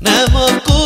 நமக்கு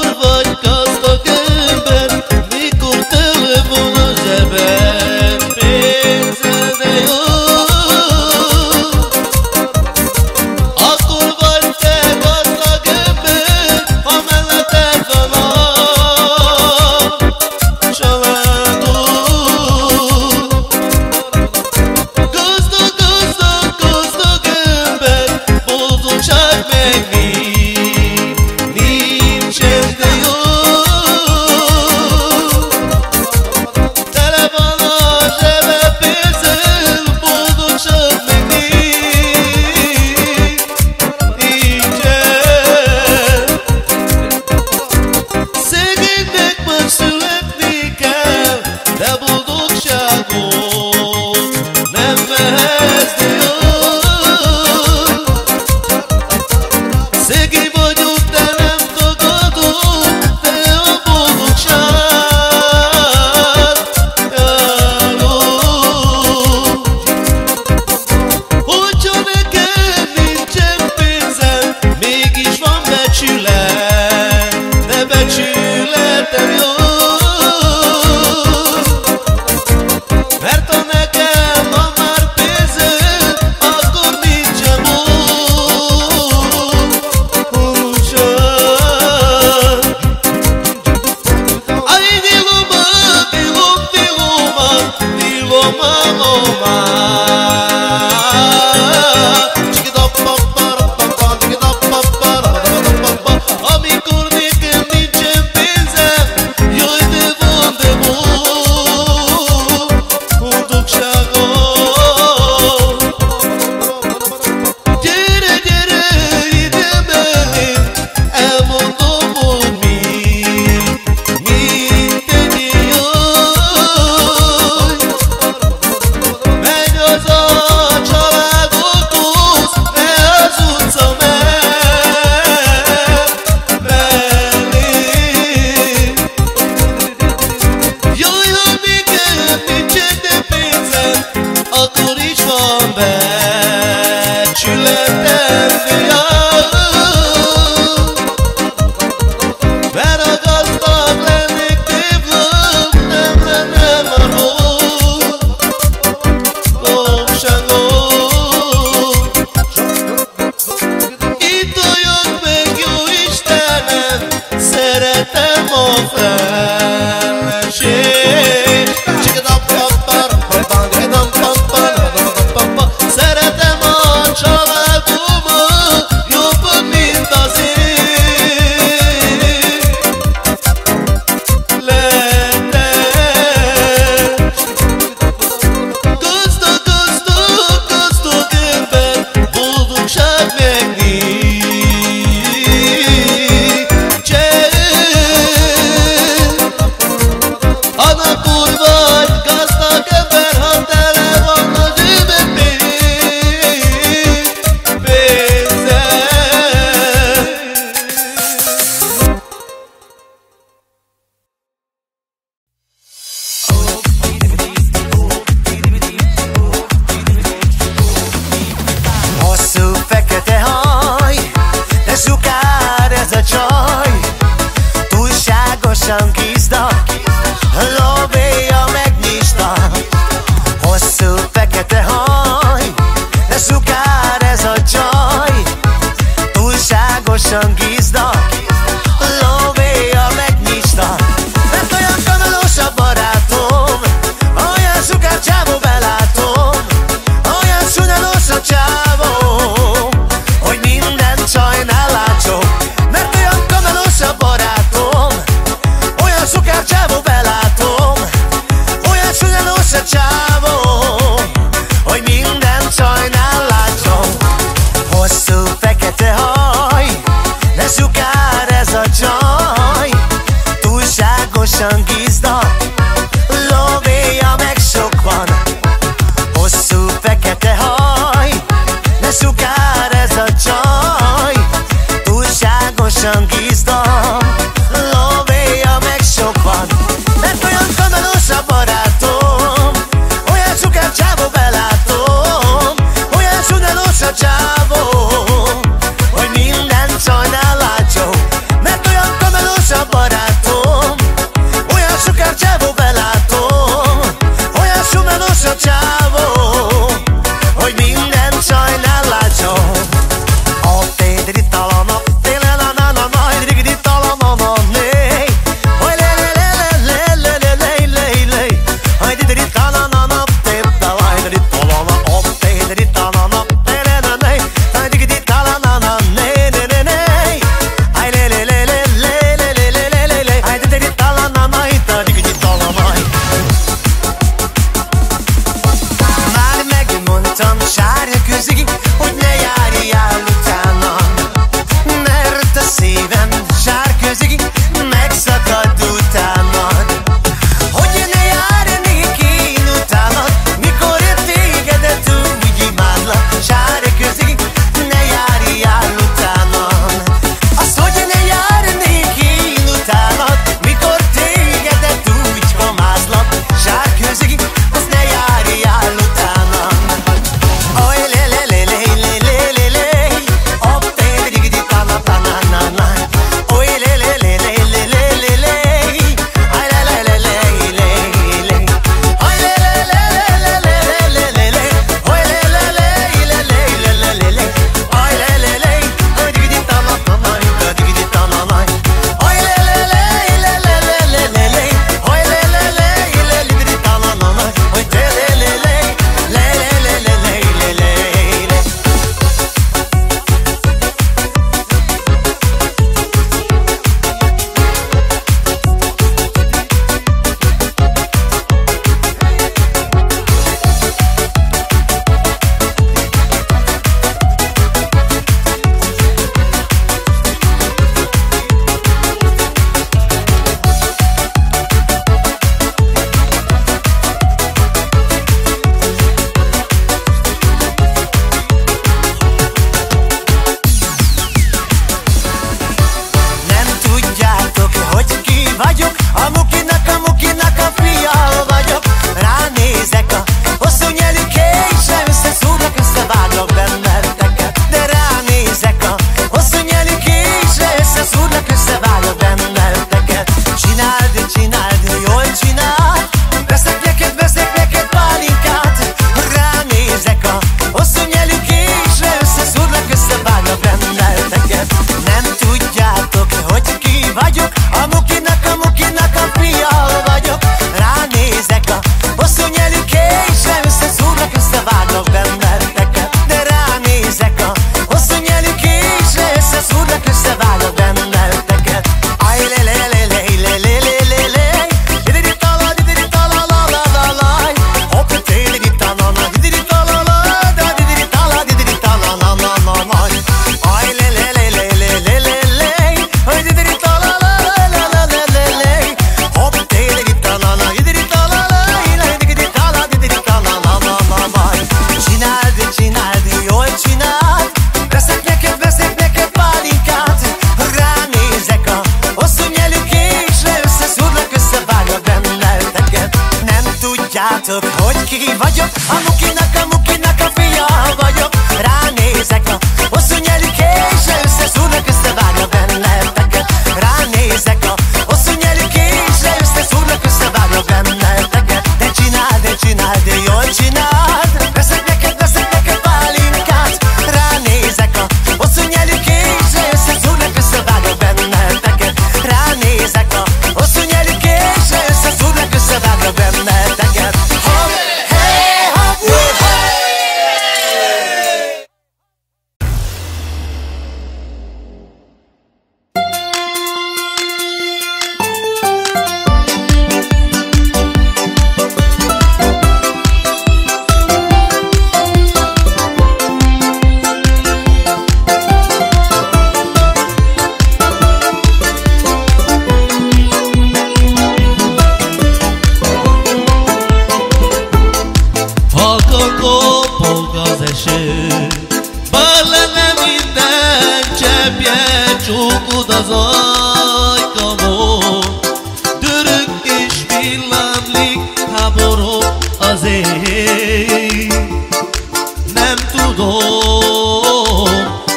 Tudom,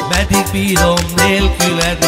meddig bírom nélküled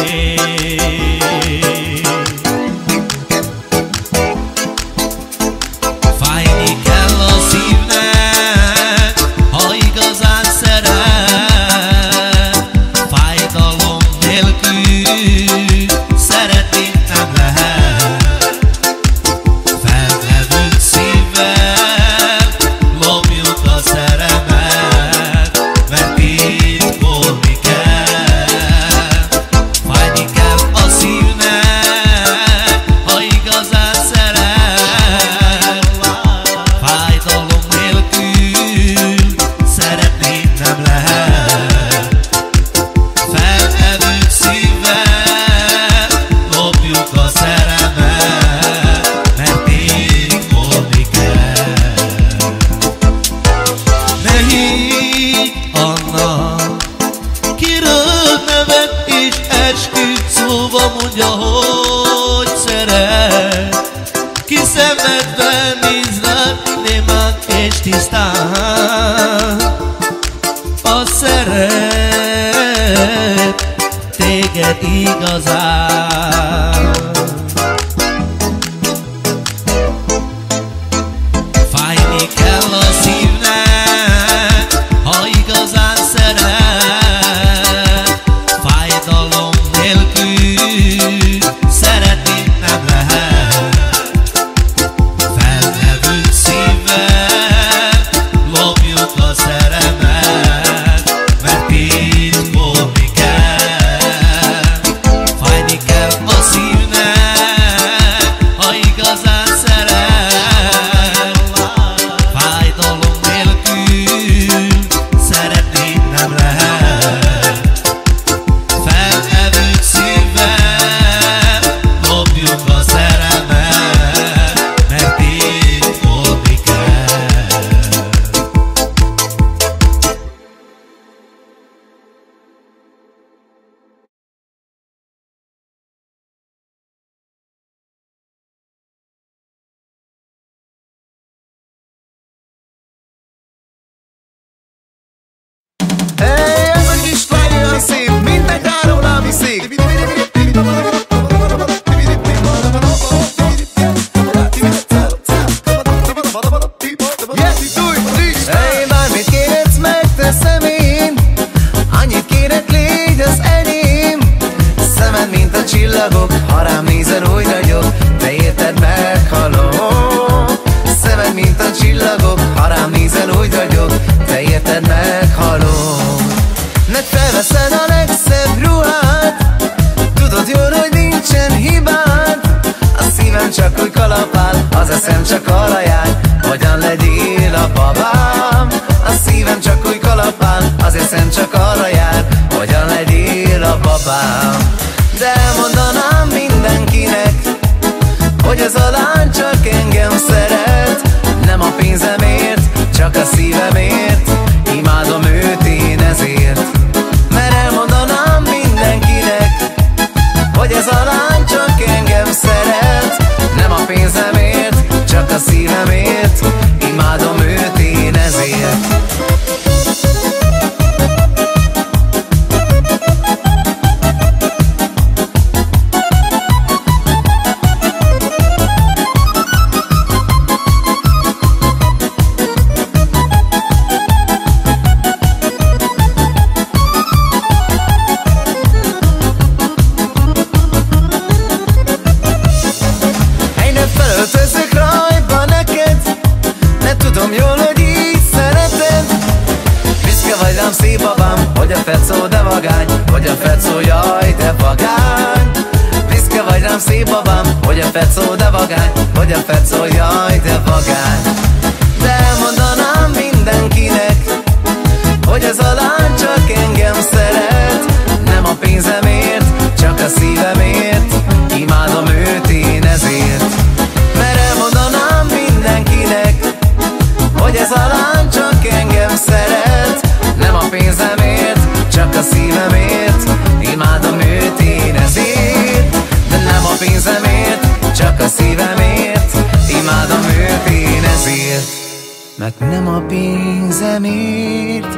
a pénzemért,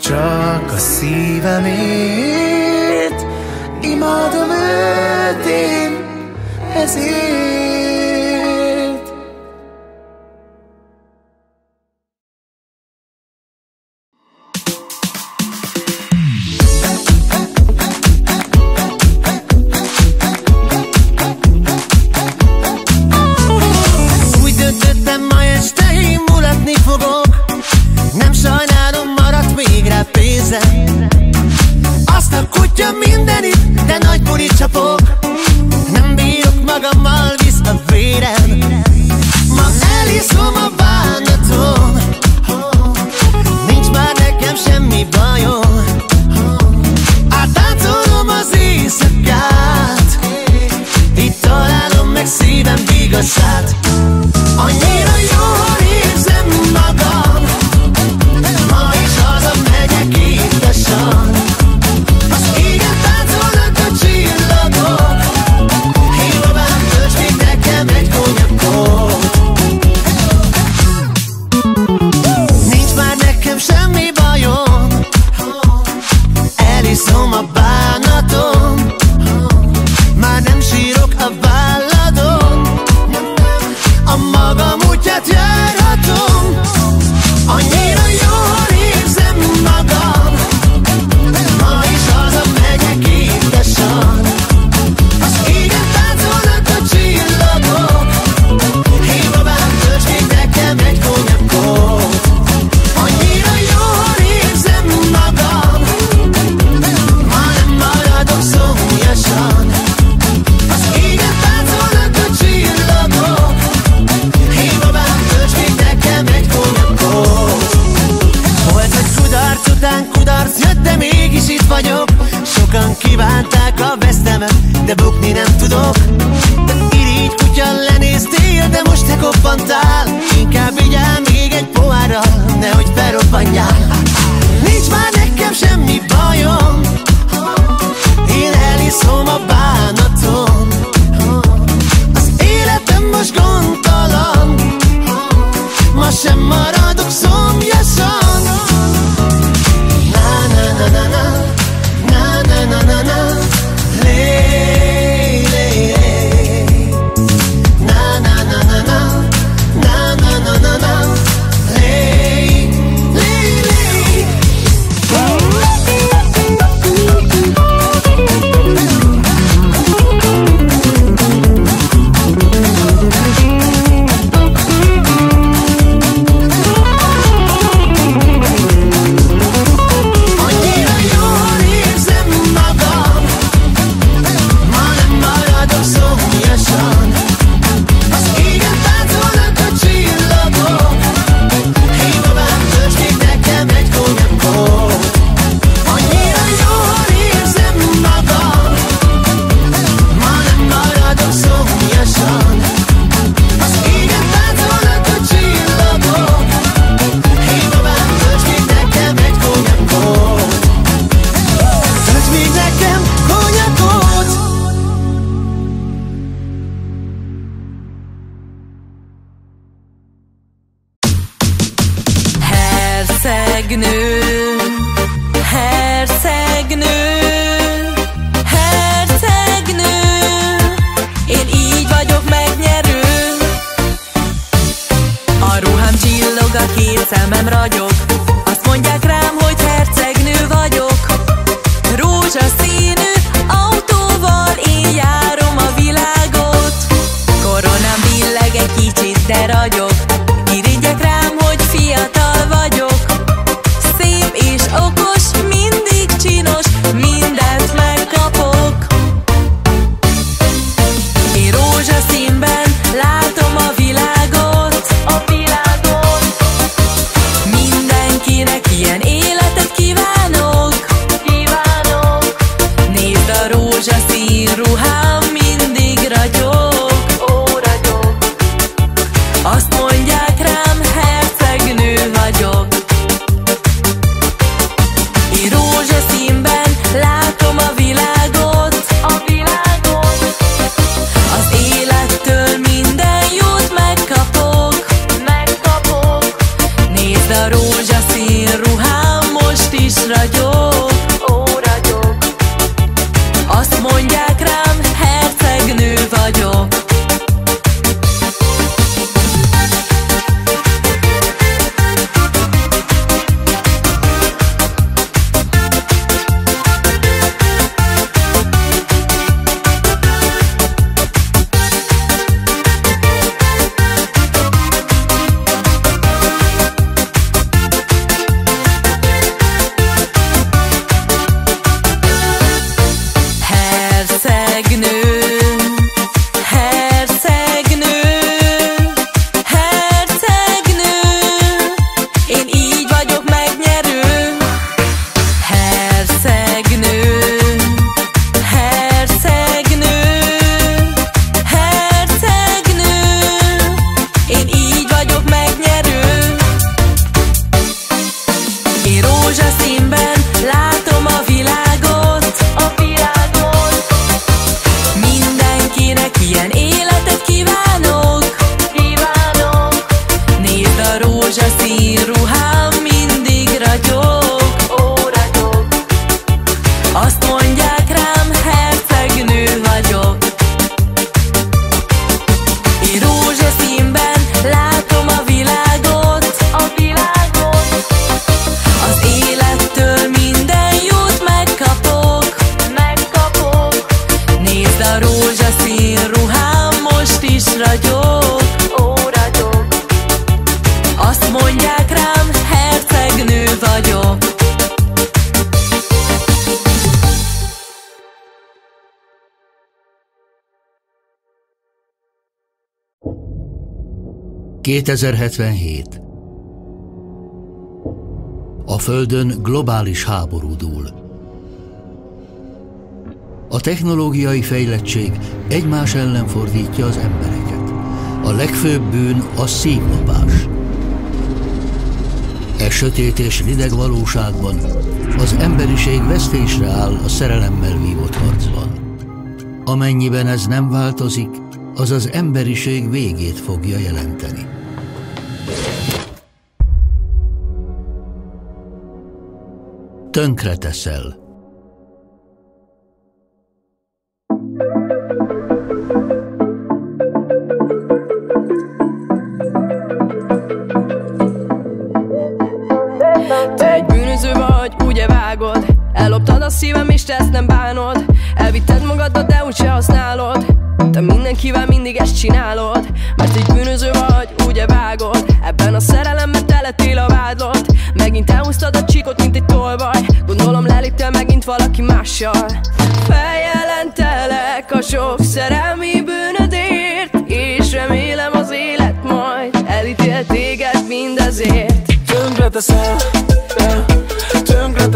csak a szívemért. Imádom őt én ezért. A rózsaszín 2077 A Földön globális háború dúl. A technológiai fejlettség egymás ellen fordítja az embereket. A legfőbb bűn a szívlopás. E sötét és rideg valóságban az emberiség vesztésre áll a szerelemmel vívott harcban. Amennyiben ez nem változik, az az emberiség végét fogja jelenteni. Tönkre teszel. Te egy bűnöző vagy, ugye vágod? Elloptad a szívem és te ezt nem bánod. Elvitted magaddal, de úgyse használod. Te mindenkivel mindig ezt csinálod. Mert egy bűnöző vagy, a szerelemben te lettél a vádlott. Megint elhúztad a csíkot, mint egy tolvaj. Gondolom leléptél megint valaki mással. Feljelentelek a sok szerelmi bűnödért És remélem az élet majd elítél téged mindezért. Tönkre teszel, yeah. tönkre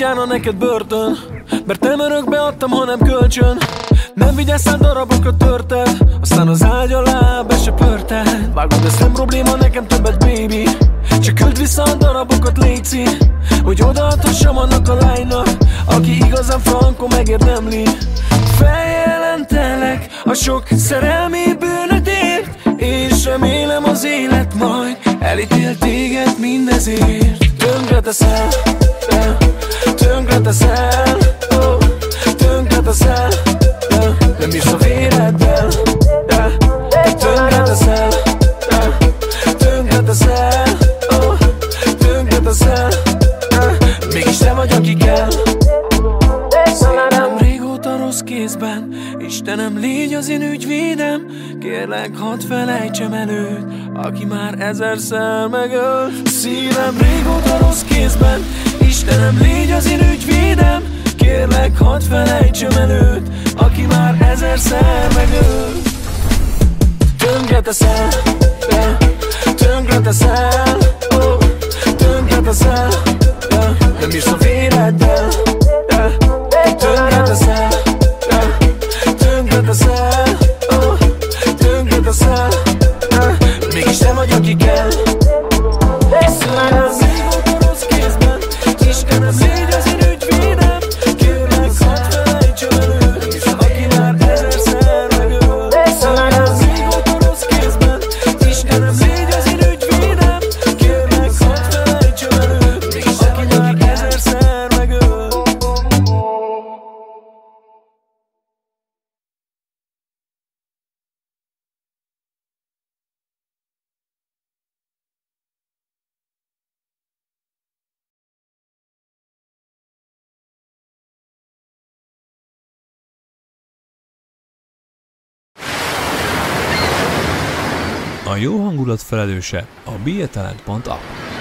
járna neked börtön Mert nem örökbe adtam, hanem kölcsön. Nem vigyáztál darabokra törted Aztán az ágy alá besöpörted Vágod, ez nem probléma nekem többet, baby. Csak küld vissza a darabokat, léci Hogy odaadhassam annak a lánynak Aki igazán frankó megérdemli. Feljelentelek a sok szerelmi bűnödért És remélem az élet majd Elítél téged mindezért. Tönkre teszel, yeah. Tönkre teszel, tönkre teszel, nem is a véreddel, yeah. Istenem, légy az én ügyvédem Kérlek, hadd felejtsem előtt Aki már ezerszer megöl Szívem régóta rossz kézben Istenem, légy az én ügyvédem Kérlek, hadd felejtsem előtt Aki már ezerszer megöl Tönkre teszel, yeah. tönkre teszel, oh. tönkre teszel, yeah. nem is a véreddel, hangulat felelőse a bietalent.app. Jó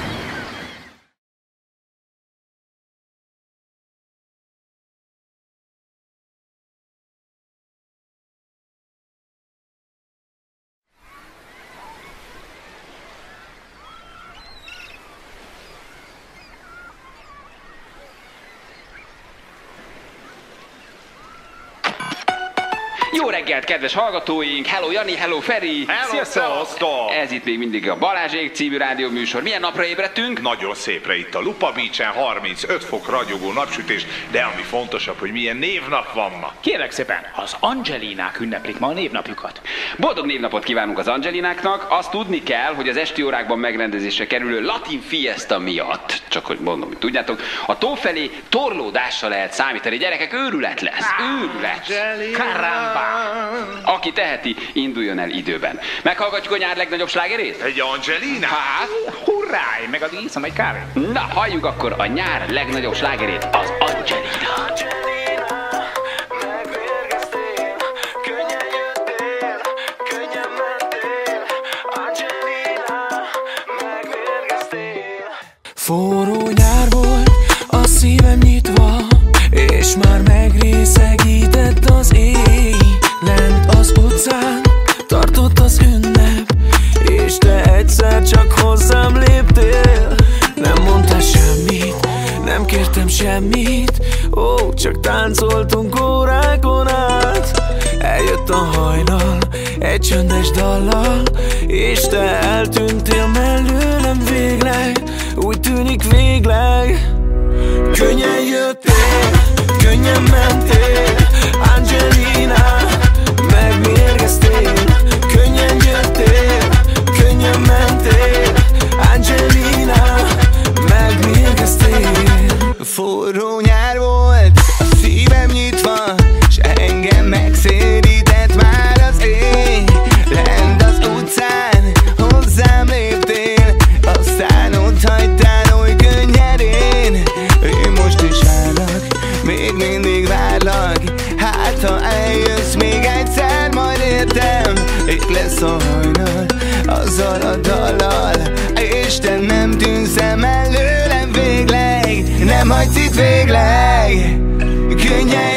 reggelt, kedves hallgatóink! Hello Jani, hello Feri! Hello, szevasztok! Ez itt még mindig a Balázsék című rádió műsor. Milyen napra ébredtünk? Nagyon szépre itt a Lupa Beach-en 35 fok ragyogó napsütés, de ami fontosabb, hogy milyen névnap van ma. Kérlek szépen, az Angelinák ünneplik ma a névnapjukat. Boldog névnapot kívánunk az Angelináknak. Azt tudni kell, hogy az esti órákban megrendezésre kerülő Latin Fiesta miatt, csak hogy mondom, hogy tudjátok, a tó felé torlódással lehet számítani. Gyerekek, őrület lesz! Őrület! Karamba! Aki teheti, induljon el időben. Meghallgatjuk a nyár legnagyobb slágerét? Egy Angelina? Hát, hurrá, meg az iszom egy kávé. Na, halljuk akkor a nyár legnagyobb slágerét, az Angelina. Forró nyár volt, a szívem nyitva, és már megrészegített az éj. Lent az utcán Tartott az ünnep És te egyszer csak hozzám léptél. Nem mondtál semmit Nem kértem semmit Ó, csak táncoltunk órákon át. Eljött a hajnal Egy csöndes dallal És te eltűntél mellőlem végleg. Úgy tűnik végleg Könnyen jöttél, könnyen mentél Angelina, a hajnal, azzal a dallal És te nem tűnsz el mellőlem végleg. Nem hagysz itt végleg. Könnyen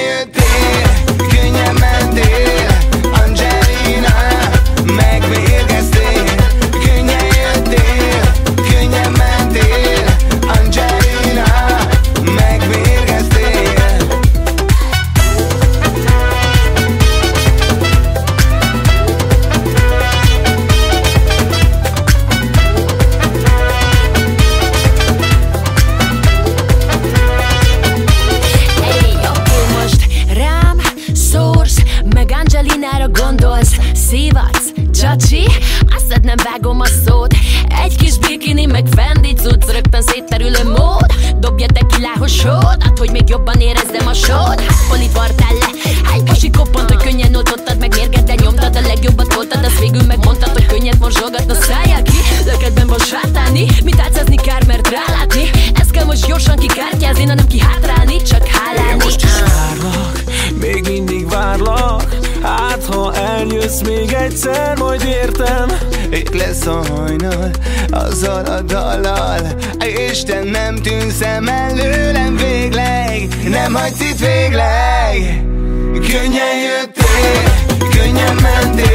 azzal a dallal És te nem tűnsz el mellőlem végleg Nem hagysz itt végleg. Könnyen jöttél, könnyen mentél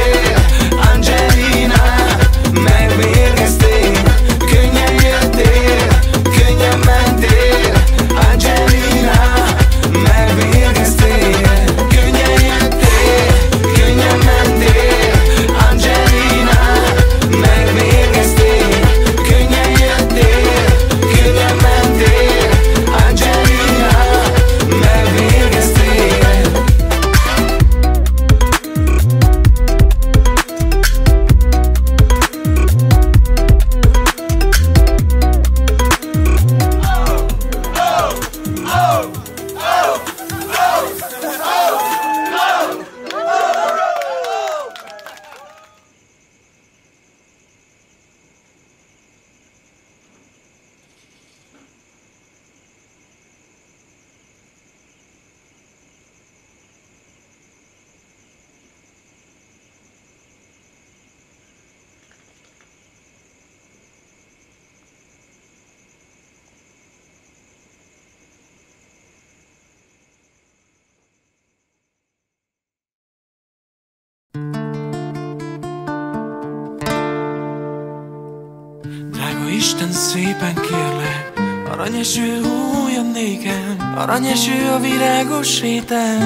Aranyeső a virágos héten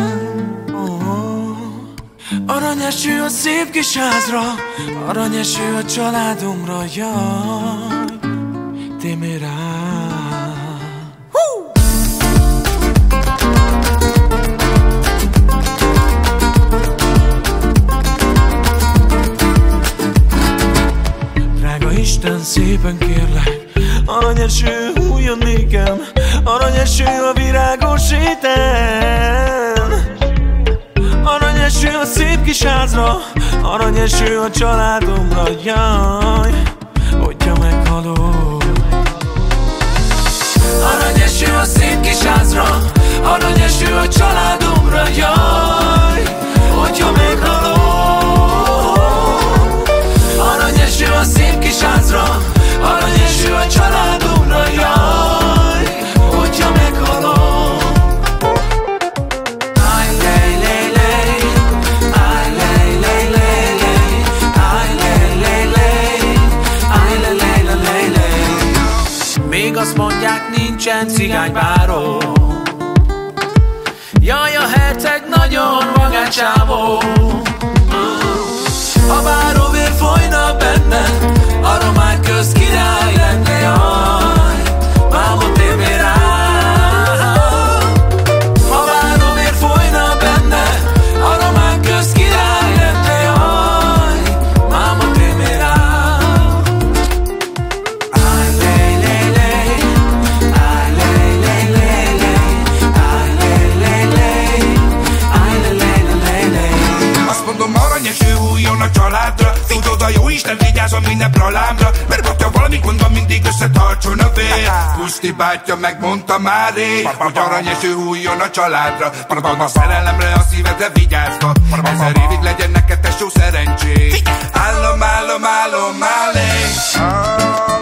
oh. Aranyeső a szép kis házra Aranyeső a családomra Jaj, Témérá Drága Isten, szépen kérlek Aranyeső hújjon nékem Aranyeső a virágos héten Aranyeső a szép kis házra. Aranyeső a családomra Jaj, hogyha meghalok. Aranyeső a szép kis házra. Aranyeső a családomra Jaj, hogyha meghalok. Aranyeső a szép kis házra ilyen cigánybáró Jaj, a herceg nagyon magácsávó A báróvér folyna benne A román közkirály lenne, jaj Isten vigyázzon minden pralámra Mert hogyha valami gond van, mindig összetartson a vér. Puszti bátyja megmondta már rég Hogy aranyes ő újon a családra. Mondom, a szerelemre, a szívedre vigyázva. Ezer évig legyen neked tesó szerencsé. Állom, állom, állom, állé Aranyeső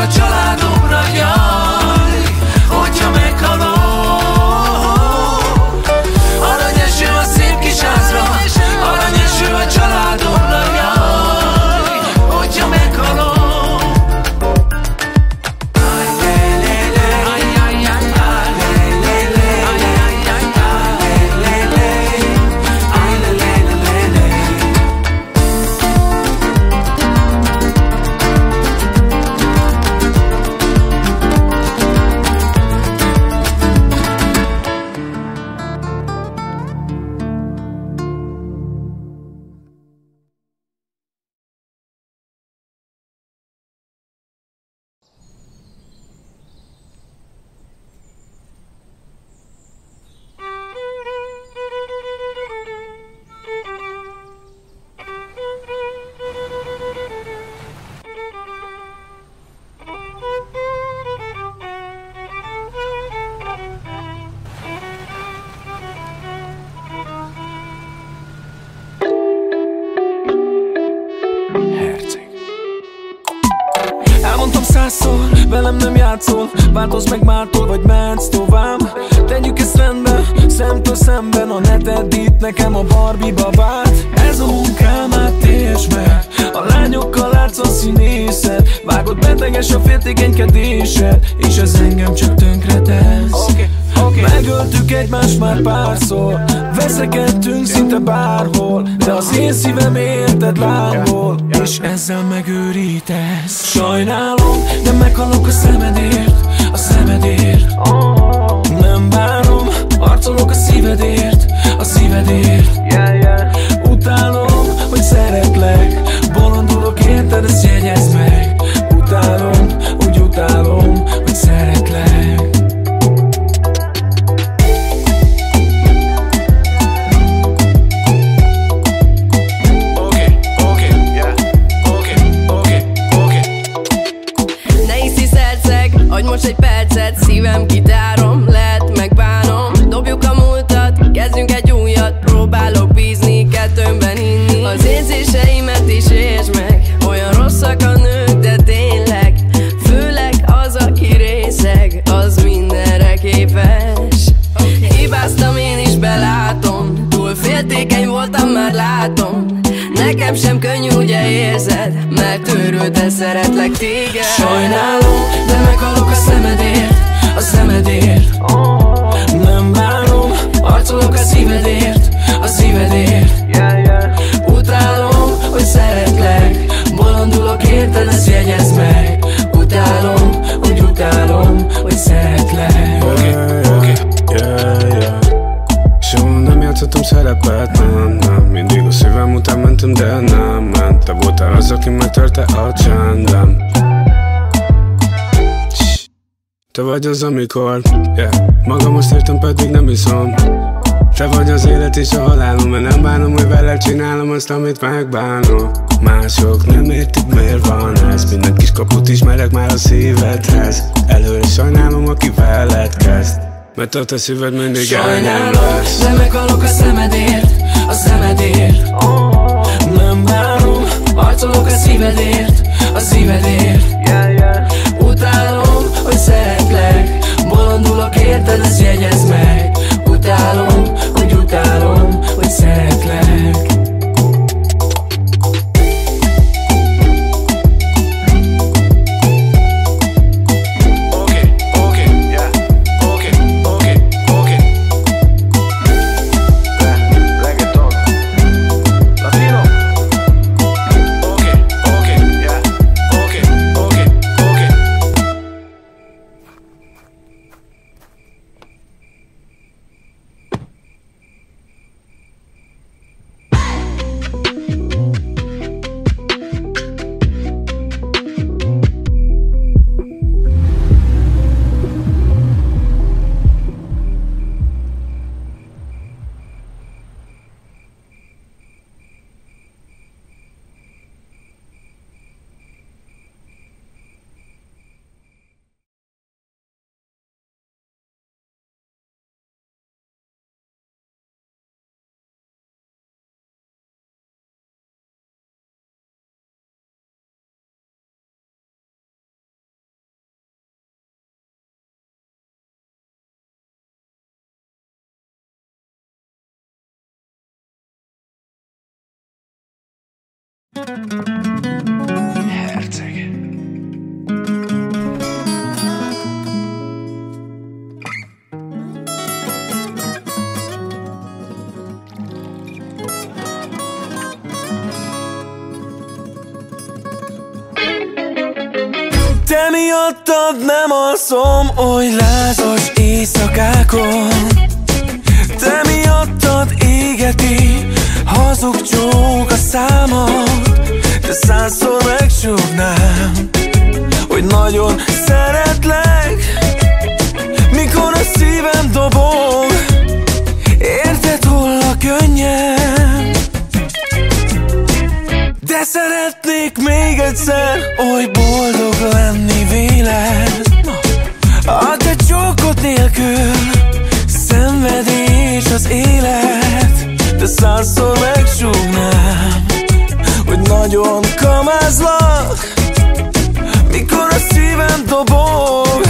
a családomra Jaj, hogyha meghalok nem játszol Változz meg mától, vagy mehetsz tovább. Tegyük ezt rendbe, szemtől szemben A ne tedd itt nekem a Barbie babát Ez a munkám, értsd meg A lányokkal látsz a színészet. Vágod beteges a féltékenykedésed És ez engem csak tönkre tesz okay. Okay. Megöltük egymást már párszor Veszekedtünk szinte bárhol De az én szívem érted lángol És ezzel megőrítesz. Sajnálom, de meghalok a szemedért A szemedért. Nem bánom, arcolok a szívedért A szívedért. Utálom, hogy szeretlek Bolondulok érted, ezt jegyezd meg Szívem kitárom, lehet megbánom. Dobjuk a múltat, kezdjünk egy újat. Próbálok bízni, kettőnben inni Az érzéseimet is értsd meg. Olyan rosszak a nők, de tényleg. Főleg az, aki részeg Az mindenre képes. Hibáztam, én is belátom. Túl féltékeny voltam, már látom. Nekem sem könnyű, ugye érzed? Mert őrülten szeretlek téged. Sajnálom, de meghalok arcolok a szívedért A szívedért. Utálom, hogy szeretlek Bolondulok érted, ezt jegyezd meg. Utálom, úgy utálom, hogy szeretlek. Okay, okay, yeah, yeah Soha nem játszottam szerepet, nem, nem. Mindig a szívem után mentem, de nem ment Te voltál az, aki megtörte a csendem Cs. Te vagy az, amikor, yeah. Magam most értem, pedig nem iszom Te vagy az élet és a halálom Mert nem bánom, hogy veled csinálom azt, amit megbánok. Mások nem értik, miért van ez. Minden kis kaput ismerek már a szívedhez. Előre sajnálom, aki veled kezd. Mert a te szíved mindig lesz de meghalok a szemedért A szemedért. Nem bánom, arcolok a szívedért A szívedért Herceg. Te miattad nem alszom oly lázas éjszakákon Te miattad égeti hazug csók a számat De százszor megsúgnám Hogy nagyon szeretlek Mikor a szívem dobog. Érted hull a könnyem? De szeretnék még egyszer Oly boldog lenni véled. A te csókod nélkül Szenvedés az élet De százszor megsúgnám Hogy nagyon kamázlak Mikor a szívem dobog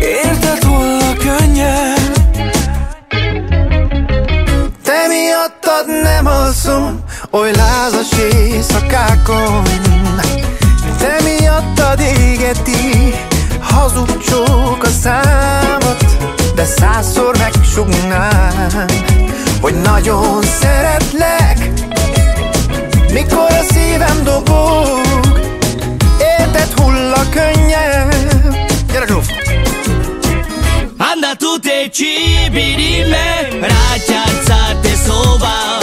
Érted hull a könnyem Te miattad nem alszom Oly lázas éjszakákon. Te miattad égeti Hazug csók a számat De százszor megsugnám Hogy nagyon szeretlek. Mikor a szívem dobog Érted hull a könnyem Gyere Zsóf! Anda tu te ci birime Ragazza sova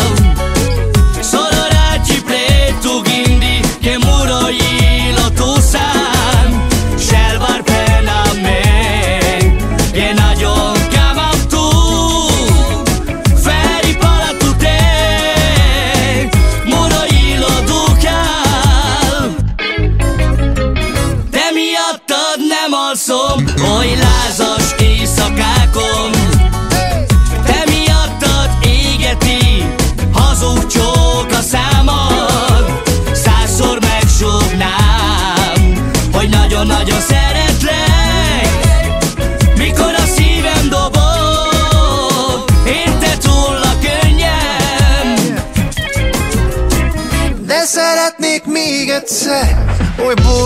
még egyszer Oly boldog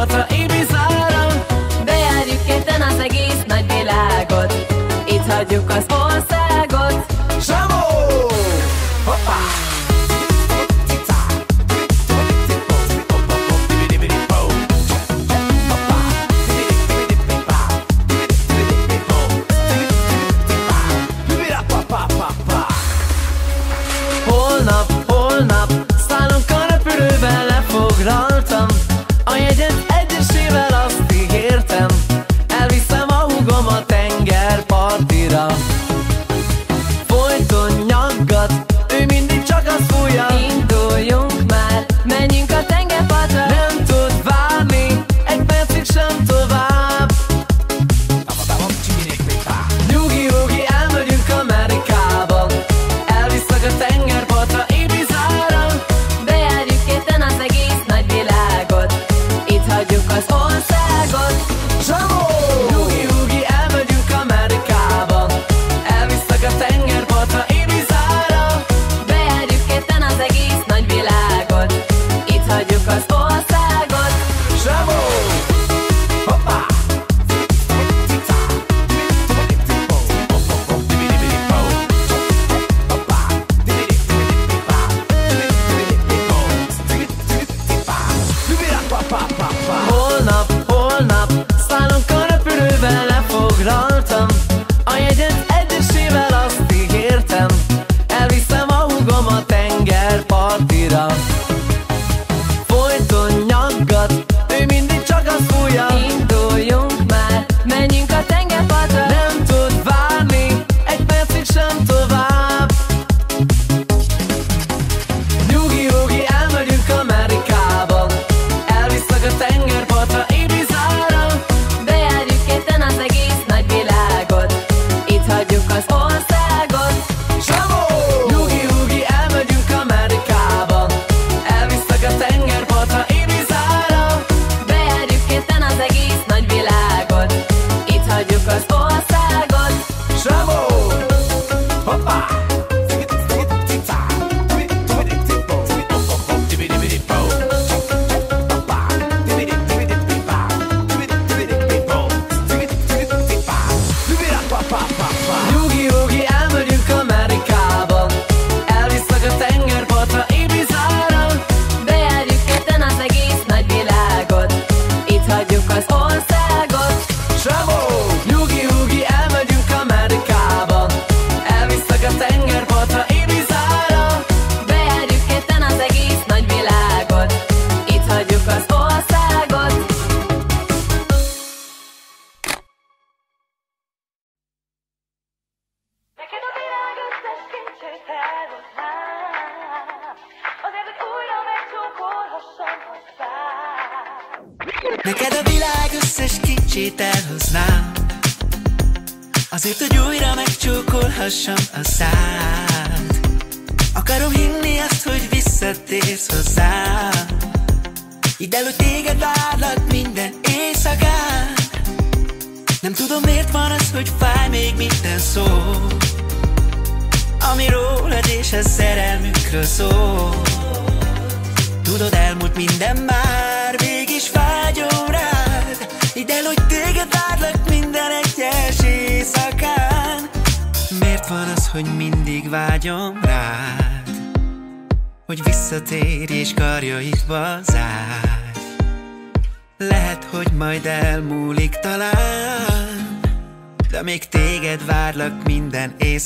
water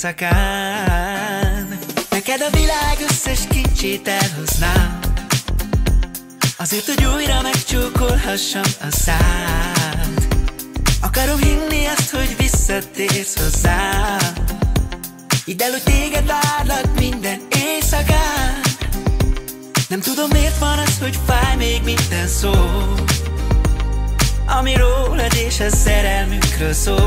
éjszakán. Neked a világ összes kincsét elhoznám. Azért, hogy újra megcsókolhassam a szád. Akarom hinni azt, hogy visszatérsz hozzám. Hidd el, hogy téged várlak minden éjszakán. Nem tudom, miért van az, hogy fáj még minden szó Ami rólad és a szerelmükről. szól.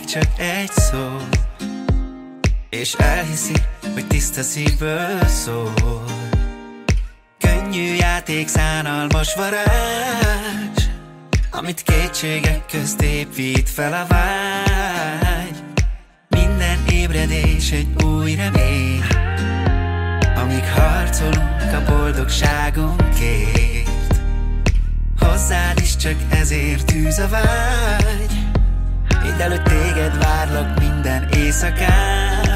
elég csak egy szó. És elhiszi, hogy tiszta szívből szól. Könnyű játék, szánalmas varázs Amit kétségek közt épít fel a vágy. Minden ébredés egy új remény Amíg harcolunk a boldogságunkért. Hozzád is csak ezért tűz a vágy. Hidd előtt téged várlak minden éjszakán.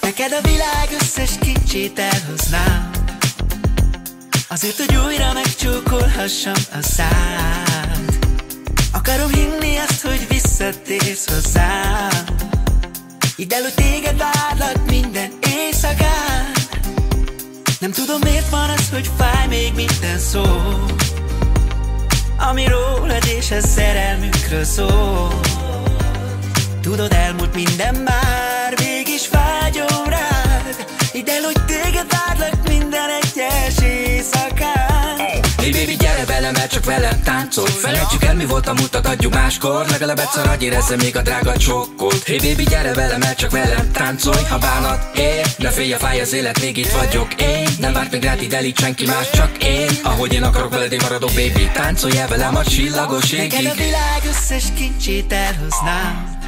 Neked a világ összes kincsét elhoznám. Azért, hogy újra megcsókolhassam a szád. Akarom hinni azt, hogy visszatérsz hozzám. Hidd el, hogy téged várlak minden éjszakán. Nem tudom miért van az, hogy fáj még minden szó Ami rólad és a szerelmünkről szól. Tudod, elmúlt minden már, mégis vágyom rád. Hidd el, hogy téged várlak minden egyes éjszakán. Hey baby, velem, mert csak velem táncolj. Felejtsük el, mi volt a múltat, adjuk máskor. Legalább egyszer hagyj érezze még a drága csokkot Hey baby, gyere velem, mert csak velem táncolj. Ha bánat ér, ne félj a fáj az élet, még itt vagyok én. Nem várt még rád ide senki más, csak én. Ahogy én akarok veled, én maradok baby Táncolj el velem a csillagos Neked égig a világ összes kincsét elhoznám.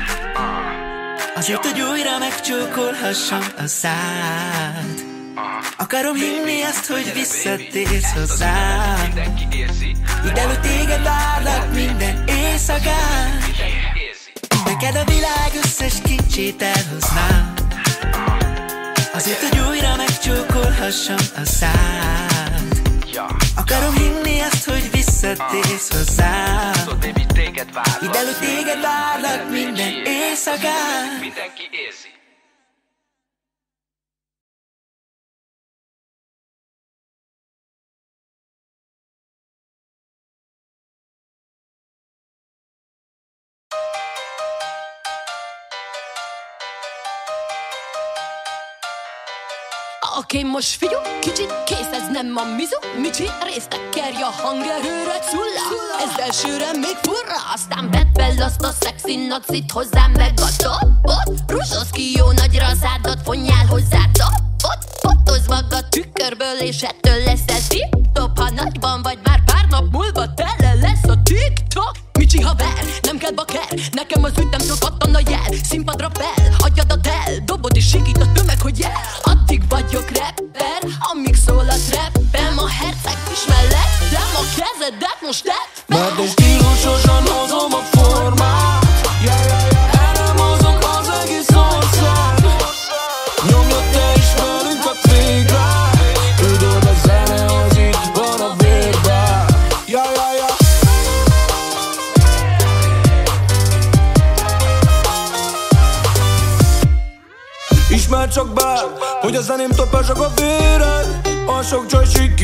Azért, hogy újra megcsókolhassam a szád Akarom hinni azt, hogy visszatérsz hozzám. Hidd el, hogy téged várlak minden éjszakán. Neked a világ összes kincsét elhoznám. Azért, hogy újra megcsókolhassam a szád. Akarom hinni azt, hogy visszatérsz hozzám. Hidd el, hogy téged várlak minden éjszakán. Mindenki érzi. Oké, okay, most figyelj, kicsit kész, ez nem a mizu Micsi részt tekerj a hangerőre culla Ez elsőre még furra Aztán vedd fel azt a szexi nacit hozzám meg a topot Rúzsoz ki jó nagyra a szádat, vonjál hozzá topot Fotózz maga tükörből és ettől leszel tip-top. Ha nagyban vagy már pár nap múlva tele lesz a TikTok. Micsi haver, kell. Baker Nekem az ütemtől kattan a jel. Színpadra fel, agyadat el Dobod és sikít a tömeg, hogy jel. Addig vagyok rapper, amíg szól a trappem A herceg is mellettem a kezedet most tedd fel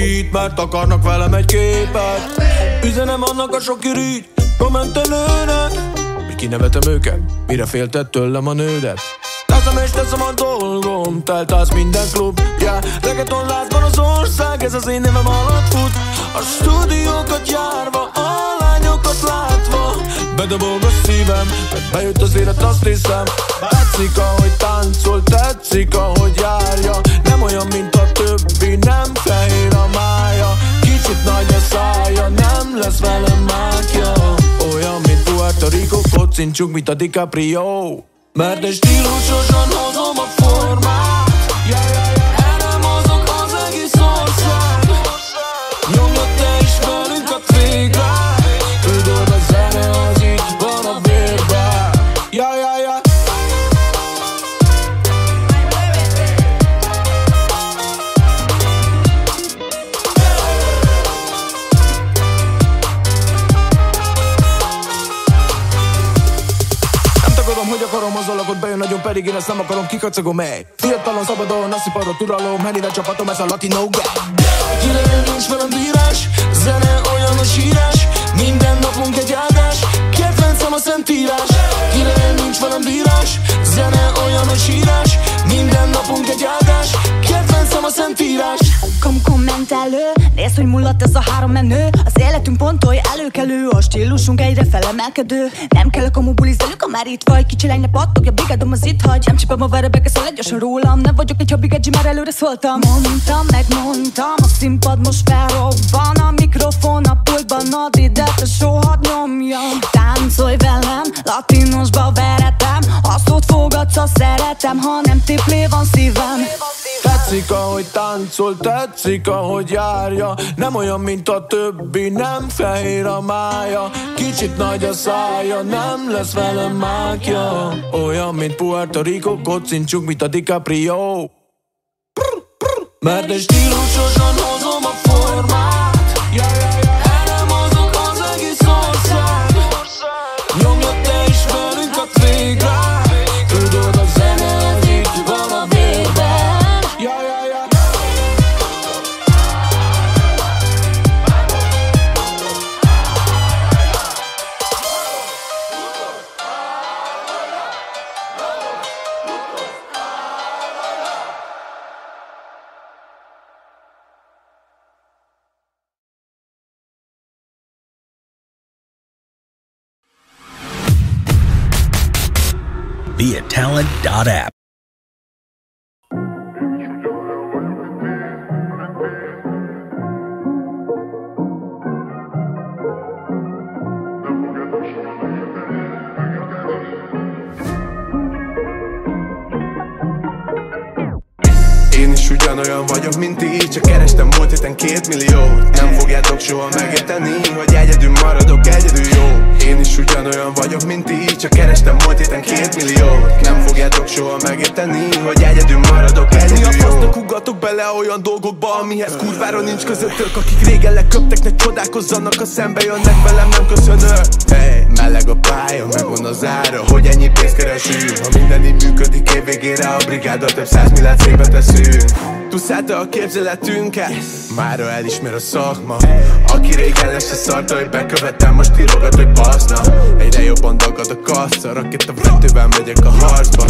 sikít, mert akarnak velem egy képet. Üzenem annak a sok irigy, kommentelőnek. Hogy kinevetem őket, mire féltett tőlem a nődet. Teszem és teszem a dolgom, teltáz minden klub. Yeah. Reggaeton lázban az ország, ez az én nevem alatt fut. A stúdiókat járva, a lányokat látva Bedobog a szívem, mert bejött az élet, azt hiszem. Tetszik, ahogy táncol, tetszik, ahogy járja. Nem olyan, mint a többi, nem fehér a mája. Kicsit nagy a szája, nem lesz velem mákja Olyan, mint Puerto Rico, kocincsunk, mint a DiCaprio. Mert én stílusosan hozom a formát bejön nagyon pedig én ezt nem akarom, kikacagom ej Fiatalon, szabadon, azt iparod, uralom, Hennyre csapatom, ez a latino gang Király nincs velem bírás, zene olyan a sírás. Minden napunk egy áldás, kedvencem a szentírás. Király nincs velem bírás, zene olyan a sírás. Minden napunk egy áldás, a szentírás. Kom, kom ment elő Nézd, hogy mulladt ez a három menő. Az életünk pontolj előkelő. A stílusunk egyre felemelkedő. Nem kell a komu bulizelők, a már itt vagy. Kicsi lány ne pattogja, bigádom az itt hagy Nem csipem a verebeke, szól gyorsan rólam. Nem vagyok egy hobbi gadget, már előre szóltam. Mondtam, megmondtam, a színpad most felrobban. A mikrofon a pultban, ad ide, te soha nyomjam. Táncolj velem, latinosba veretem. Ha szót fogadsz, a szeretem Ha nem tiplé van szívem Tetszik, ahogy táncol, tetszik, ahogy járja. Nem olyan, mint a többi, nem fehér a mája. Kicsit nagy a szája, nem lesz velem mákja Olyan, mint Puerto Rico, kocincsuk, mint a DiCaprio. Mert egy stílusosan hozom a formát beatalent.app. Én is ugyanolyan vagyok, mint ti Csak kerestem múlt héten két milliót Nem fogjátok soha megérteni Hogy egyedül maradok, egyedül jó Én is ugyanolyan vagyok, mint ti Csak kerestem múlt héten két milliót. Nem fogjátok soha megérteni Hogy egyedül maradok, a egyedül jó. fasznak ugatok bele olyan dolgokba Amihez kurvára nincs közöttök Akik régen leköptek, ne csodálkozzanak Ha szembe jönnek velem, nem köszönök Hey, meleg a pálya, megvan az ára Hogy ennyi pénzt keresünk. Ha minden így működik év végére A brigáda több száz milliárd szépe teszünk Tuszálta a képzeletünket. Mára elismer a szakma. Aki régen lesz a szarta, hogy bekövetem Most írogat, hogy baszna. Egyre jobban dagad a kassza Rakéta vetővel megyek a harcba.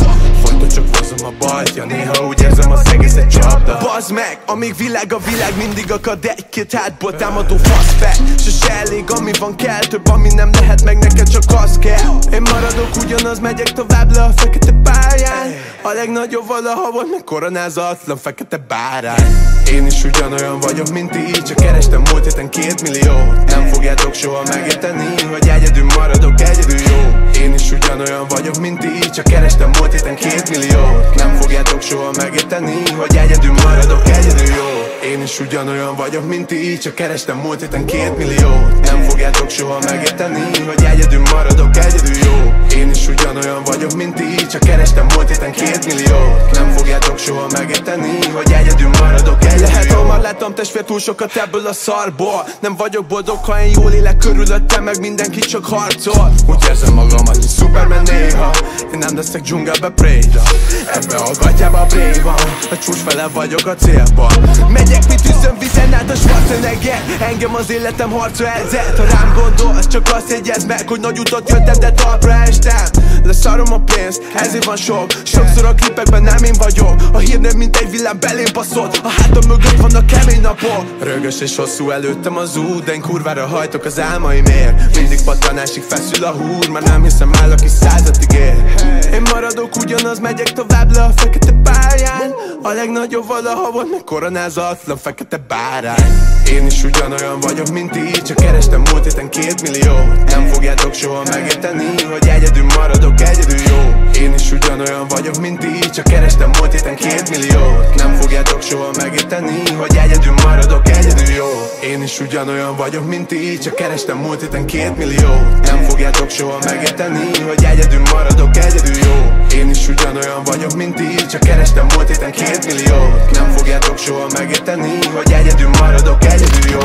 Fontos csak hozom a bajtja Néha úgy érzem az egész egy csapda. Bazd meg, amíg világ a világ mindig akad egy-két hátból támadó fasz fel Sose elég, ami van kell, több ami nem lehet meg neked csak az kell. Én maradok ugyanaz, megyek tovább le a fekete pályán A legnagyobb valaha volt, meg koronázatlan fekete bárány Én is ugyanolyan vagyok, mint ti Csak kerestem múlt héten két milliót. Nem fogjátok soha megérteni Hogy egyedül maradok, egyedül jó. Én is ugyanolyan vagyok, mint ti Csak kerestem múlt héten két milliót. Nem fogjátok soha megérteni Hogy egyedül maradok, egyedül jó Én is ugyanolyan vagyok, mint ti Csak kerestem múlt héten két milliót. Nem fogjátok soha megérteni Hogy egyedül maradok, egyedül jó. Én is ugyanolyan vagyok, mint ti Csak kerestem múlt héten két milliót. Nem fogjátok soha megérteni Hogy egyedül maradok, egyedül Lehet, jó. Ha már láttam testvér túl sokat ebből a szarból. Nem vagyok boldog, ha én jól élek körülöttem Meg mindenki csak harcol. Úgy érzem magamat, mint Superman néha. Én nem leszek dzsungelbe préda. Ebbe a gatyába a pré van A csúcs fele vagyok a célban Megyek, mint üzöm vizen át a Schwarzenegger Engem az életem harca elzett Ha rám gondolsz, csak azt jegyezd meg Hogy nagy utat jöttem, de talpra estem. Leszarom a pénzt, ezért van sok. Sokszor a klipekben nem én vagyok. A hírnév mint egy villám belém baszott. A hátam mögött vannak kemény napok. Rögös és hosszú előttem az út De én kurvára hajtok az álmaimért. Mindig pattanásig feszül a húr Már nem hiszem el, aki százatig ér. Én maradok ugyanaz, megyek tovább le a fekete pályán. A legnagyobb valaha volt, meg koronázatlan fekete bárány. Én is ugyanolyan vagyok, mint ti Csak kerestem múlt héten két milliót Nem fogjátok soha megérteni Hogy egyedül maradok, egyedül jó. Én is ugyanolyan vagyok, mint ti Csak kerestem múlt héten két milliót Nem fogjátok soha megérteni Hogy egyedül maradok, egyedül jó. Én is ugyanolyan vagyok, mint ti Csak kerestem múlt héten két milliót Nem fogjátok soha megérteni Hogy egyedül maradok, egyedül jó. Én is ugyanolyan vagyok, mint ti Csak kerestem múlt héten két milliót. Nem fogjátok soha megérteni Hogy egyedül maradok, egyedül jó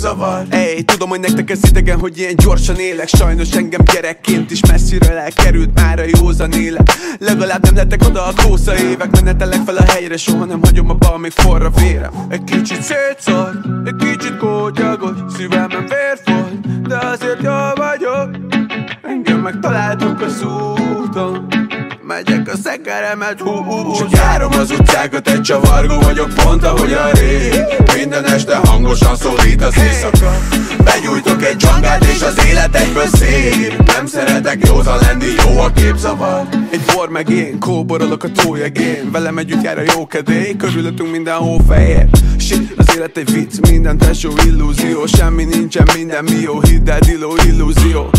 képzavar Ey, tudom, hogy nektek ez idegen, hogy ilyen gyorsan élek. Sajnos engem gyerekként is messziről elkerült már a józan élet. Legalább nem lettek oda a kósza évek. Menetelek fel a helyre, soha nem hagyom abba, amíg forra vérem. Egy kicsit szétszor, egy kicsit kótyagos Szívemben vér folyt, de azért jó vagyok. Engem megtaláltok az úton Megyek a szekeremet, hú, hú, hú. Csak járom az utcákat, egy csavargó vagyok pont ahogy a rég. Minden este hangosan szólít az éjszaka. Begyújtok egy dzsangát és az élet egyből szép. Nem szeretek józan lenni, jó a képzavar. Egy bor meg én, kóborolok a tójegén Velem együtt jár a jó kedély, körülöttünk minden hófehér Shit, az élet egy vicc, minden tesó illúzió. Semmi nincsen, minden mió, hidd el, illúzió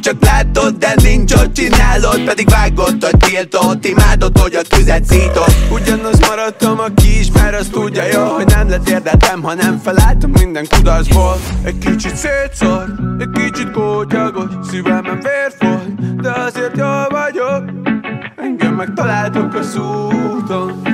csak látod, de nincs ott csinálod Pedig vágott a tiltot Imádod, hogy a tüzet szított. Ugyanaz maradtam a kis, mert azt tudja jó Hogy nem lett érdetem, ha nem felálltam minden kudarcból Egy kicsit szétszor, egy kicsit kótyagos Szívemben vér folyt, de azért jó vagyok. Engem megtaláltok a úton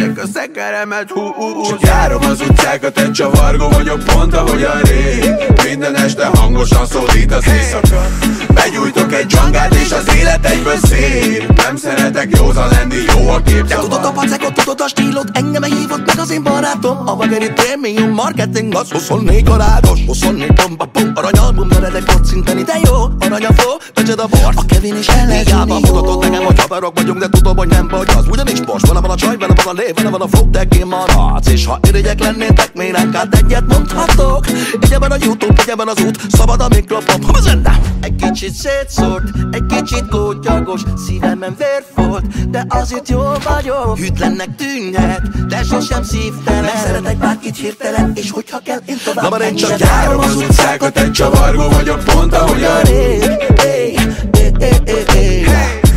Megyek a szekeremet, hú, hú, hú. Csak járom az utcákat, egy csavargó vagyok pont ahogy a rég. Minden este hangosan szólít az éjszaka. Begyújtok egy dzsangát és az élet egyből szép. Nem szeretek józan lenni, jó a Te képzavar tudod a pacekot, tudod a stílot? Engem hívott meg az én barátom. A Vageri Premium Marketing az 24 karátos 24 bomba pum Aranyalbum meredek kocintani De jó, aranyafó, becsed a bort. A Kevin is ellen Hiába mutatod nekem, hogy haverok vagyunk De tudom, hogy nem vagy az Ugyanis most van van a csaj, van van a név, van van a flog De én maradsz? És ha irigyek lennétek, minek hát egyet mondhatok? Egyeben a Youtube, egyeben az út Szabad a mikrofon, ha zene Egy kicsit szétszórt, egy kicsit kótyagos Szívemen vér volt, de azért jó vagyok. Hűtlennek tűnhet, de sosem szívtelen Megszeretek bárkit hirtelen, és hogyha kell, én tovább Na már én csak járom az utcákat, egy csavargó vagyok pont ahogy a rég. Hey, hey, hey, hey, hey.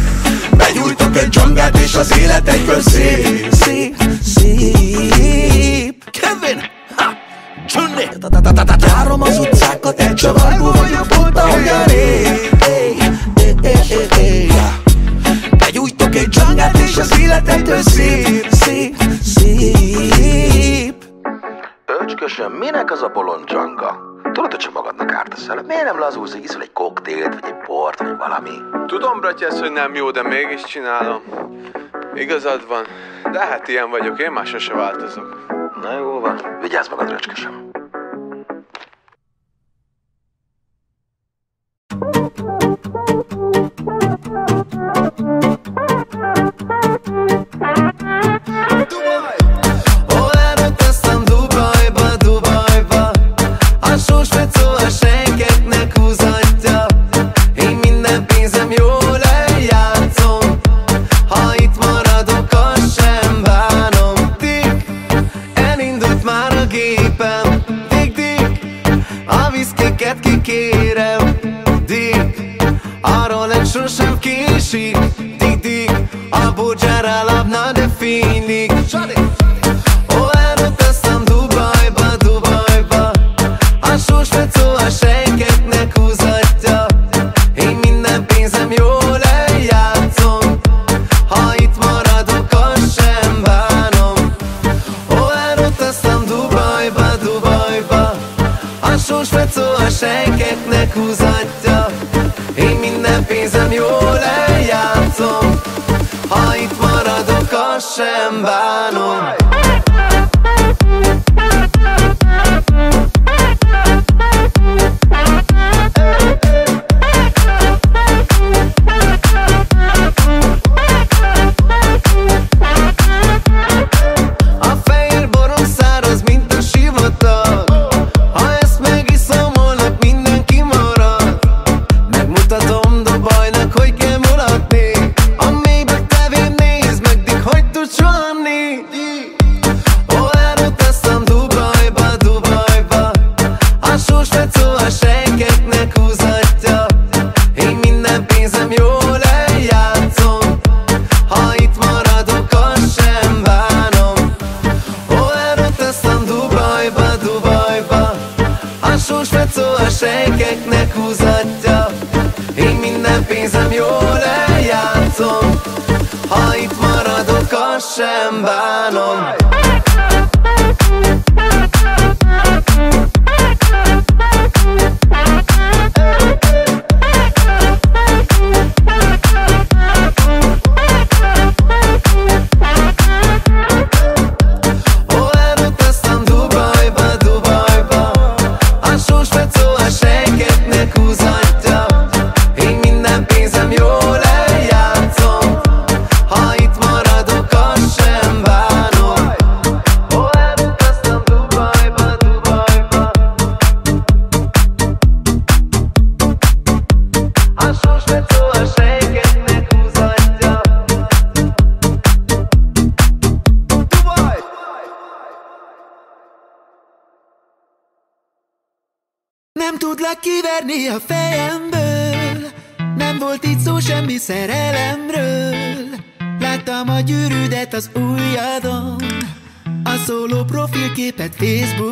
Begyújtok egy dzsangát és az élet egyből szép Szép, szép. Kevin, ha, Csünni Járom az utcákat, egy csavargó vagyok pont ahogy a rég. Begyújtok egy dzsangát és az élet egyből szép Szép, szép. Öcskösöm, minek az a bolond dzsanga? Tudod, hogy csak magadnak ártaszel. Miért nem lazulsz, hogy iszol egy koktélt, vagy egy bort, vagy valami? Tudom, bratyász, hogy nem jó, de mégis csinálom Igazad van, de hát ilyen vagyok, én már sose változok Na jó van, vigyázz magadra, öcskösöm. Hol senkeknek húzatja Én minden pénzem jól eljátszom. Ha itt maradok, azt sem bánom. Tik, elindult már a gépem. Tik, tik, a viszkeket kikérem. Dik, arról egy sosem késik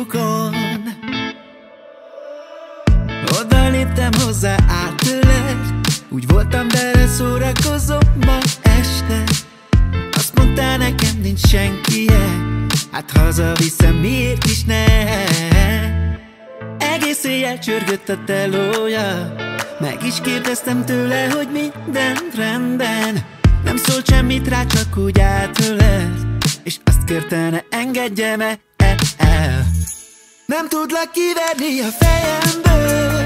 Facebookon Oda léptem hozzá át tőled Úgy voltam vele szórakozom ma este. Azt mondta nekem nincs senkie. Hát hazaviszem miért is ne? Egész éjjel csörgött a telója. Meg is kérdeztem tőle, hogy minden rendben. Nem szólt semmit rá, csak úgy átölelt És azt kérte, ne engedjem el, el Nem tudlak kiverni a fejemből.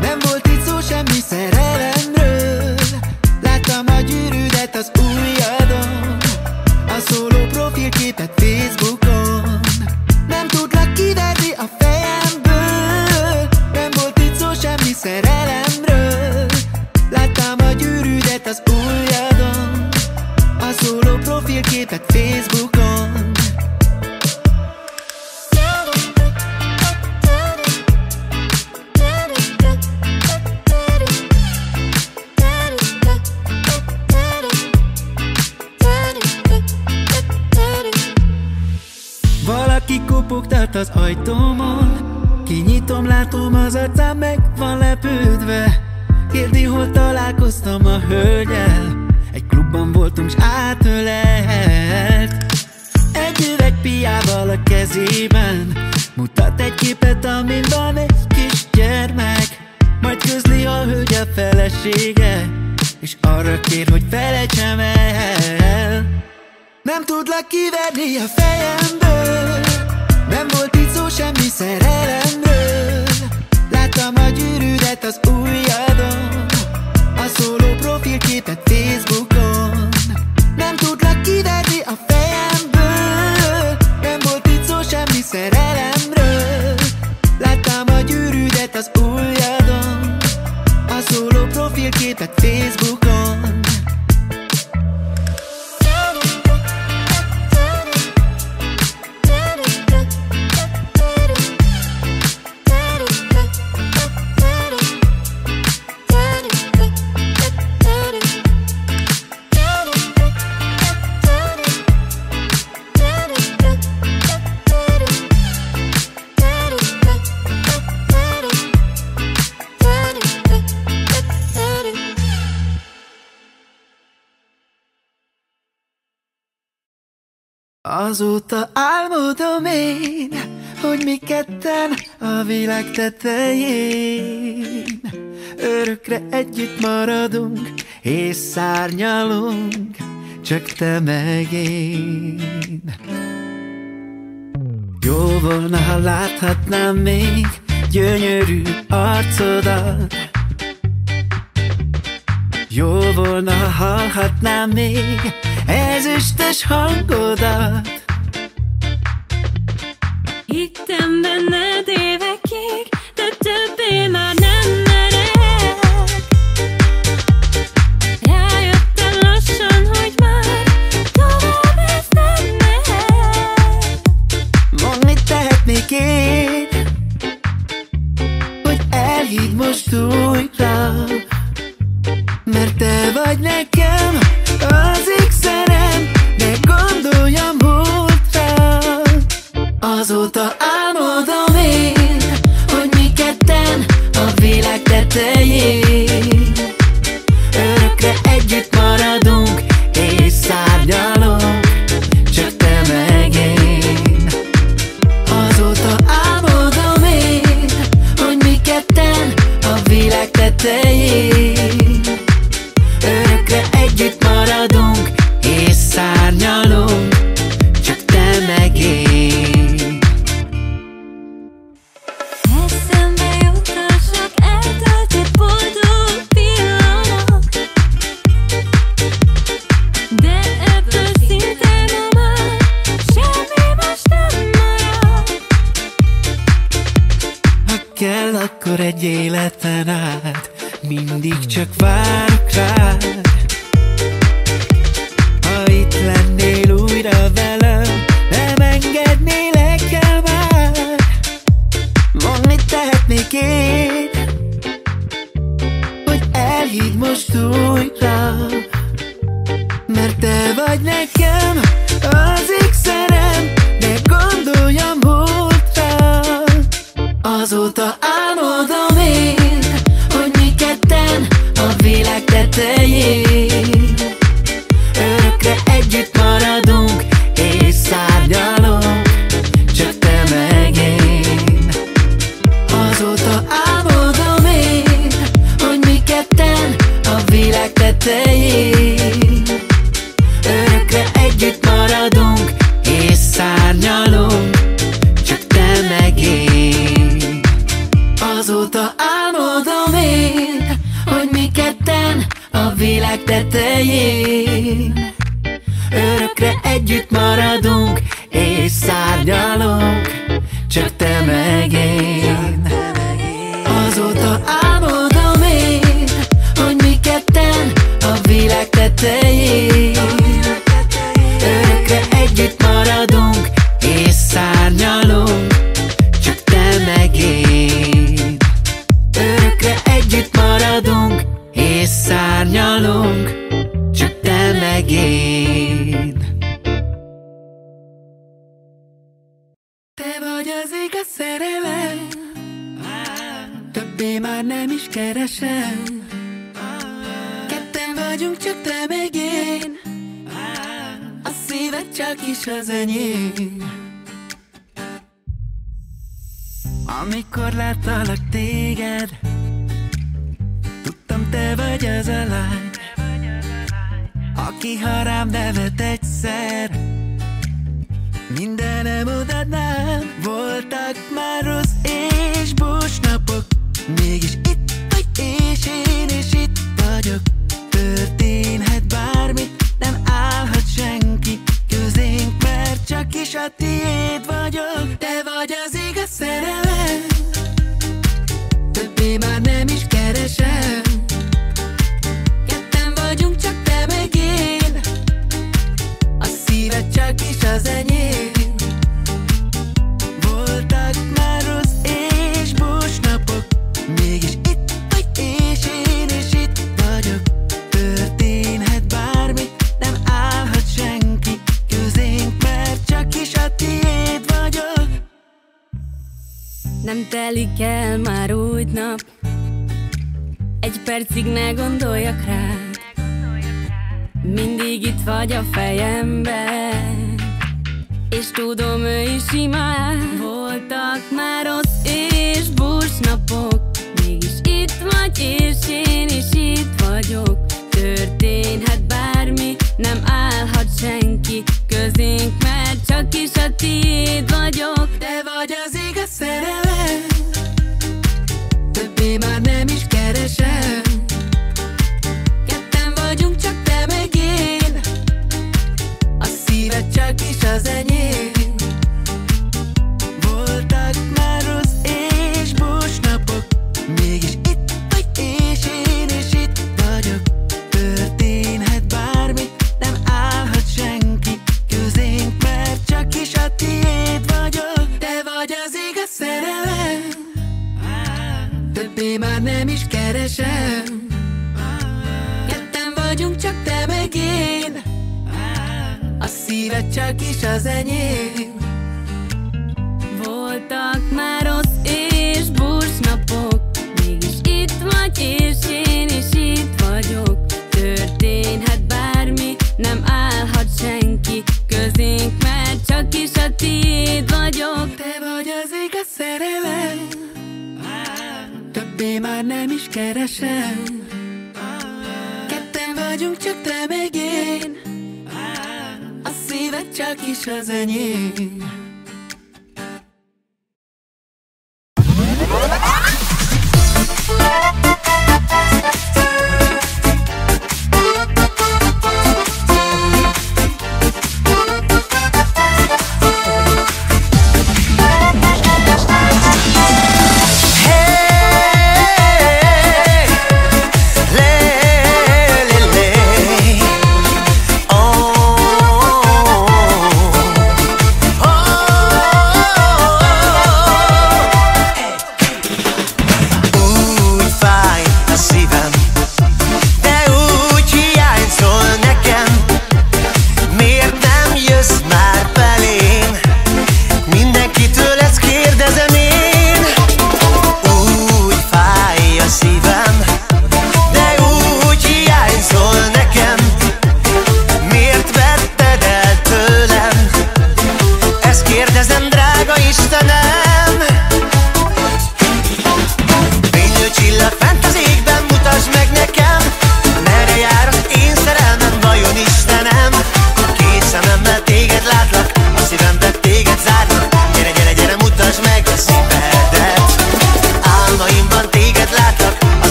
Nem volt itt szó semmi szerelemről. Láttam a gyűrűdet az ujjadon A szóló profilképet Facebookon. Nem tudlak kiverni a fejemből. Nem volt itt szó semmi szerelemről. Láttam a gyűrűdet az ujjadon A szóló profilképet Facebookon Kopogtat az ajtómon. Kinyitom, látom az arcám meg van lepődve. Kérdi, hol találkoztam a hölgyel. Egy klubban voltunk s átölelt. Egy üveg piával a kezében. Mutat egy képet, amin van egy kis gyermek. Majd közli a hölgy a felesége És arra kér, hogy felejtsem el. Nem tudlak kiverni a fejemből Nem volt itt szó semmi szerelemről. Láttam a gyűrűdet az ujjadon A szóló profilképet Facebookon. Nem tudlak kiverni a fejemből. Nem volt itt szó semmi szerelemről. Láttam a gyűrűdet az ujjadon A szóló profilképet Facebookon Azóta álmodom én, hogy mi ketten a világ tetején. Örökre együtt maradunk, és szárnyalunk, csak te meg én. Jó volna, ha láthatnám még gyönyörű arcodat Jó volna, ha hallhatnám még ezüstös hangodat. Hittem benned évekig, de többé már nem merek. Rájöttem lassan, hogy már tovább ez nem mehet. Mit tehetnék én Hogy elhiggy most újra vagy nekem az X-szerem Ne gondoljam múltra Azóta álmodom én Hogy mi ketten a világ tetején Nem telik el már úgy nap. Egy percig ne gondoljak rád Mindig itt vagy a fejemben. És tudom ő is imád Voltak már rossz és bús napok. Mégis itt vagy és én is itt vagyok. Történhet bármi, nem állhat senki Közénk, mert csak is a tiéd vagyok. Te vagy a a szerelem. Többé már nem is keresem. Ketten vagyunk, csak te meg én. A szíved csak is az enyém. sem Ketten vagyunk csak te meg én. A szíved csak is az enyém. Voltak már rossz és burs napok Mégis itt vagy és én is itt vagyok. Történhet bármi, nem állhat senki Közénk mert csak is a tiéd vagyok. te. keresem. Ketten vagyunk, csak te meg én. A szíved csak is az enyém.